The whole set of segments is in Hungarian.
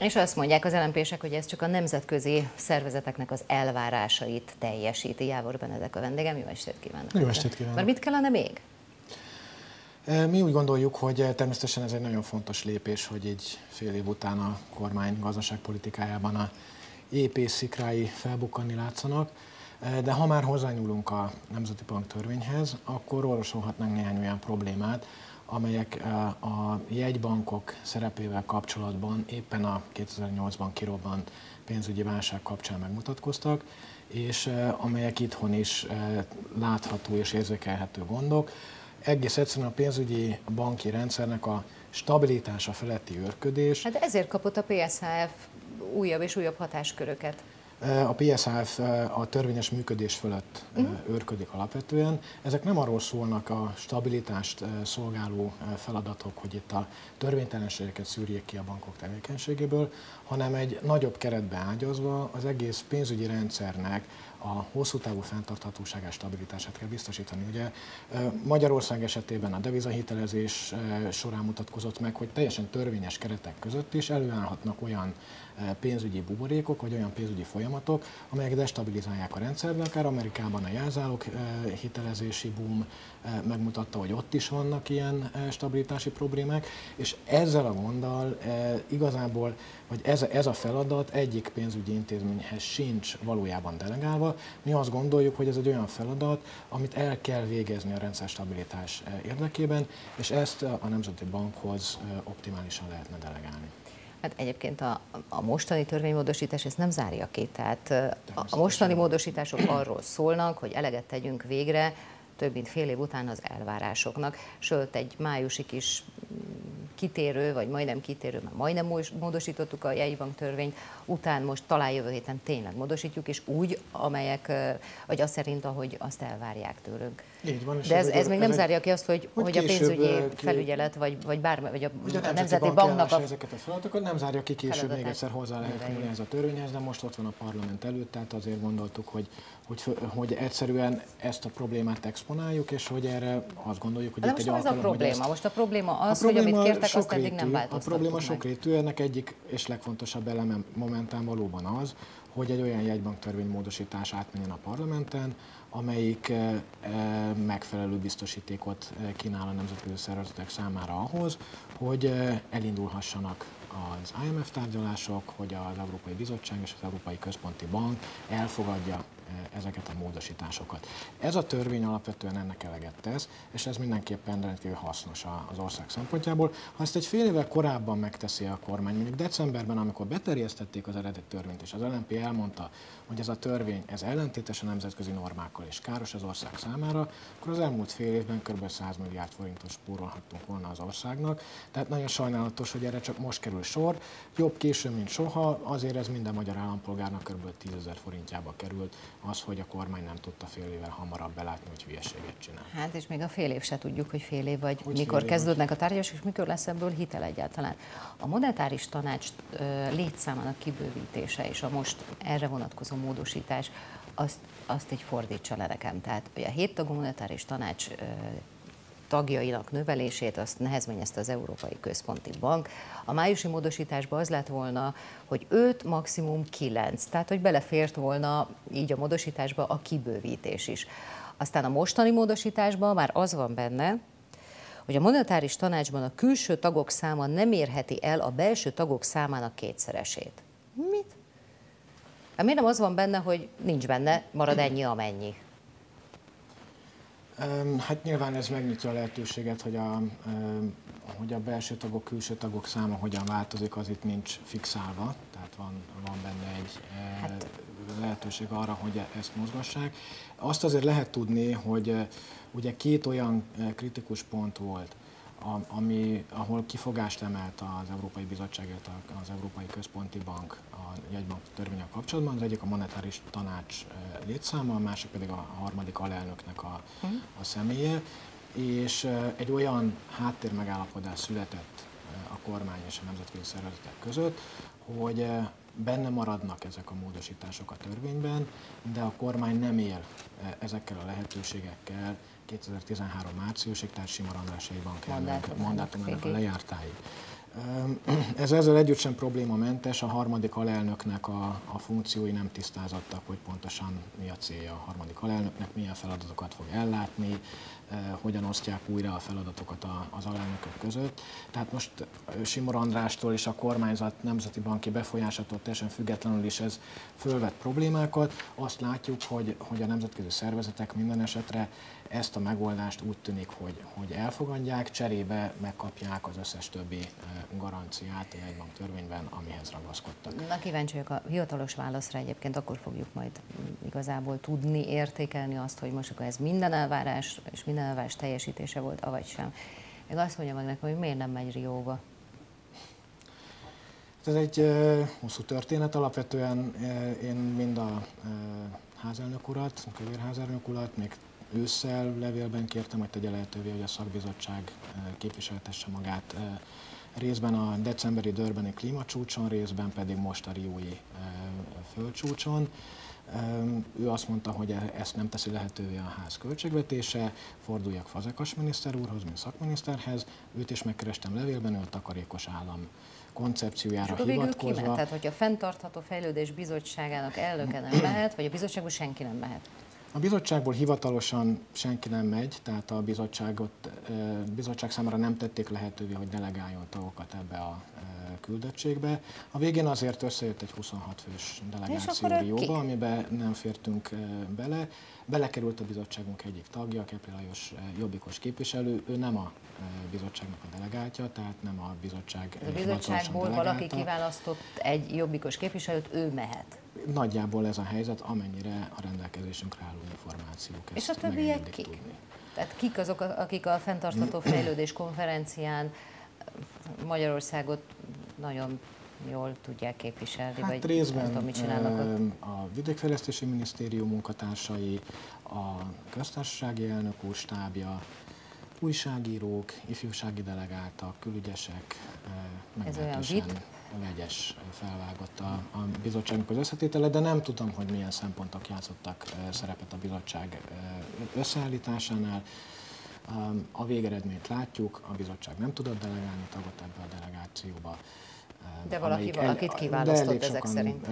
És azt mondják az lmp hogy ez csak a nemzetközi szervezeteknek az elvárásait teljesíti. Jávor Benedek a vendégem, jó estét kívánok! Jó estét kívánok! Mert mit kellene még? Mi úgy gondoljuk, hogy természetesen ez egy nagyon fontos lépés, hogy egy fél év után a kormány gazdaságpolitikájában a épész szikrái felbukkanni látszanak, de ha már hozzányúlunk a Nemzeti Bank törvényhez, akkor orvosolhatnánk néhány olyan problémát, amelyek a jegybankok szerepével kapcsolatban éppen a 2008-ban kirobbant pénzügyi válság kapcsán megmutatkoztak, és amelyek itthon is látható és érzékelhető gondok. Egész egyszerűen a pénzügyi banki rendszernek a stabilitása feletti őrködés. Hát ezért kapott a PSHF újabb és újabb hatásköröket. A PSHF a törvényes működés fölött uh-huh. őrködik alapvetően. Ezek nem arról szólnak a stabilitást szolgáló feladatok, hogy itt a törvénytelenségeket szűrjék ki a bankok tevékenységéből, hanem egy nagyobb keretbe ágyazva az egész pénzügyi rendszernek a hosszú távú fenntarthatóságát, stabilitását kell biztosítani. Ugye Magyarország esetében a devizahitelezés során mutatkozott meg, hogy teljesen törvényes keretek között is előállhatnak olyan pénzügyi buborékok, vagy olyan pénzügyi folyamatok, amelyek destabilizálják a rendszert, de akár Amerikában a jelzálog hitelezési boom megmutatta, hogy ott is vannak ilyen stabilitási problémák, és ezzel a gonddal igazából, vagy ez, ez a feladat egyik pénzügyi intézményhez sincs valójában delegálva. Mi azt gondoljuk, hogy ez egy olyan feladat, amit el kell végezni a rendszer stabilitás érdekében, és ezt a Nemzeti Bankhoz optimálisan lehetne delegálni. Hát egyébként a, a mostani törvénymódosítás ezt nem zárja ki. Tehát a mostani módosítások arról szólnak, hogy eleget tegyünk végre több mint fél év után az elvárásoknak. Sőt, egy májusi kis kitérő, vagy majdnem kitérő, mert majdnem módosítottuk a jegybank törvényt, után most talán jövő héten tényleg módosítjuk, és úgy, amelyek, vagy az szerint, ahogy azt elvárják tőlünk. Így van, De ez, ez még nem zárja ki azt, hogy, hogy, hogy a pénzügyi ki, felügyelet, vagy, vagy bármi, vagy a, a, a Nemzeti Bank Banknak a... ezeket a feladatokat, nem zárja ki később még egyszer hozzá lehet nyúlni ez a törvényhez, de most ott van a parlament előtt, tehát azért gondoltuk, hogy, hogy, hogy egyszerűen ezt a problémát exponáljuk, és hogy erre azt gondoljuk, hogy de itt most egy alkalom, ez a probléma? Ezt... Most a probléma az, a probléma hogy amit kértek, azt eddig nem változtattuk A probléma sokrétű, ennek egyik és legfontosabb eleme momentán valóban az, hogy egy olyan jegybanktörvény módosítás átmenjen a parlamenten, amelyik eh, eh, megfelelő biztosítékot eh, kínál a nemzetközi szervezetek számára ahhoz, hogy elindulhassanak az IMF tárgyalások, hogy az Európai Bizottság és az Európai Központi Bank elfogadja ezeket a módosításokat. Ez a törvény alapvetően ennek eleget tesz, és ez mindenképpen rendkívül hasznos az ország szempontjából. Ha ezt egy fél évvel korábban megteszi a kormány, mondjuk decemberben, amikor beterjesztették az eredeti törvényt, és az LNP elmondta, hogy ez a törvény ez ellentétes a nemzetközi normákkal és káros az ország számára, akkor az elmúlt fél évben kb. 100 milliárd forintos spórolhattunk volna az országnak. Tehát nagyon sajnálatos, hogy erre csak most kerül sor. Jobb későn, mint soha, azért ez minden magyar állampolgárnak kb. 10 ezer forintjába került az, hogy a kormány nem tudta fél évvel hamarabb belátni, hogy hülyeséget csinál. Hát és még a fél év se tudjuk, hogy fél év vagy hogy mikor kezdődnek a tárgyalások, és mikor lesz ebből hitel egyáltalán. A monetáris tanács létszámának kibővítése és a most erre vonatkozó módosítás, azt, azt egy fordítsa le nekem. Tehát a hét tagú monetáris tanács tagjainak növelését azt nehezményezte az Európai Központi Bank. A májusi módosításban az lett volna, hogy 5, maximum 9, tehát hogy belefért volna így a módosításba a kibővítés is. Aztán a mostani módosításban már az van benne, hogy a monetáris tanácsban a külső tagok száma nem érheti el a belső tagok számának kétszeresét. Mit? Hát miért nem az van benne, hogy nincs benne, marad ennyi amennyi? Hát nyilván ez megnyitja a lehetőséget, hogy a, hogy a belső tagok, külső tagok száma hogyan változik, az itt nincs fixálva, tehát van, van benne egy hát. lehetőség arra, hogy ezt mozgassák. Azt azért lehet tudni, hogy ugye két olyan kritikus pont volt, ami, ahol kifogást emelt az Európai Bizottság, az Európai Központi Bank a jegybank törvényel kapcsolatban. Az egyik a monetáris tanács létszáma, a másik pedig a harmadik alelnöknek a, mhm. a személye. És egy olyan háttérmegállapodás született a kormány és a nemzetközi szervezetek között, hogy benne maradnak ezek a módosítások a törvényben, de a kormány nem él ezekkel a lehetőségekkel 2013 márciusig, tehát Simar András Bank mandátumának a lejártáig. Ez ezzel együtt sem problémamentes, a harmadik alelnöknek a, a funkciói nem tisztázottak, hogy pontosan mi a célja a harmadik alelnöknek, milyen feladatokat fog ellátni, hogyan osztják újra a feladatokat az alelnökök között. Tehát most Simor Andrástól és a kormányzat nemzeti banki befolyásától teljesen függetlenül is ez fölvet problémákat. Azt látjuk, hogy, hogy a nemzetközi szervezetek minden esetre ezt a megoldást úgy tűnik, hogy, hogy elfogadják, cserébe megkapják az összes többi garanciát a jegybank törvényben, amihez ragaszkodtak. Na kíváncsi vagyok a hivatalos válaszra egyébként, akkor fogjuk majd igazából tudni értékelni azt, hogy most akkor ez minden elvárás és minden elvárás teljesítése volt, avagy sem. Még azt mondja meg nekem, hogy miért nem megy Rióba. Ez egy uh, hosszú történet, alapvetően én mind a uh, házelnök urat, a kövér házelnök urat, még ősszel levélben kértem, hogy tegye lehetővé, hogy a szakbizottság képviseltesse magát részben a decemberi Dörbeni klímacsúcson, részben pedig most a Riói földcsúcson. Ő azt mondta, hogy e, ezt nem teszi lehetővé a ház költségvetése, forduljak Fazekas miniszter úrhoz, mint szakminiszterhez. Őt is megkerestem levélben, ő a takarékos állam koncepciójára És hivatkozva. Tehát, hogy a Fenntartható Fejlődés Bizottságának elnöke nem mehet, vagy a bizottságban senki nem mehet? A bizottságból hivatalosan senki nem megy, tehát a bizottságot, bizottság számára nem tették lehetővé, hogy delegáljon tagokat ebbe a küldöttségbe. A végén azért összejött egy 26 fős delegáció Rióba, amiben nem fértünk bele. Belekerült a bizottságunk egyik tagja, Kepri Lajos jobbikos képviselő, ő nem a bizottságnak a delegáltja, tehát nem a bizottság A bizottságból valaki kiválasztott egy jobbikos képviselőt, ő mehet. Nagyjából ez a helyzet, amennyire a rendelkezésünkre álló információk. És a többiek kik? Tudni. Tehát kik azok, akik a fenntartható fejlődés konferencián Magyarországot nagyon jól tudják képviselni, hát vagy részben tudom, mit csinálnak ott? A Vidékfejlesztési Minisztérium munkatársai, a köztársasági elnök úr stábja, újságírók, ifjúsági delegáltak, külügyesek, olyan vit? Vegyes felvágott a, a bizottságnak az összetétele, de nem tudom, hogy milyen szempontok játszottak szerepet a bizottság összeállításánál. A végeredményt látjuk, a bizottság nem tudott delegálni tagot ebbe a delegációba. De valaki valakit kiválasztott ezek szerint.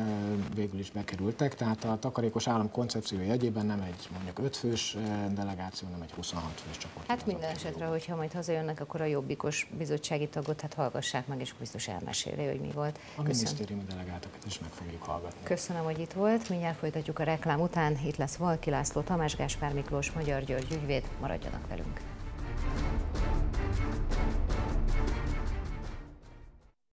végül is bekerültek, tehát a takarékos állam koncepció jegyében nem egy mondjuk 5 fős delegáció, nem egy 26 fős csoport. Hát minden esetre, hogyha majd hazajönnek, akkor a jobbikos bizottsági tagot, hát hallgassák meg, és biztos elmeséli, hogy mi volt. A minisztériumi delegáltakat is meg fogjuk hallgatni. Köszönöm, hogy itt volt. Mindjárt folytatjuk a reklám után. Itt lesz Valki László, Tamás Gáspár Miklós, Magyar György ügyvéd. Maradjanak velünk.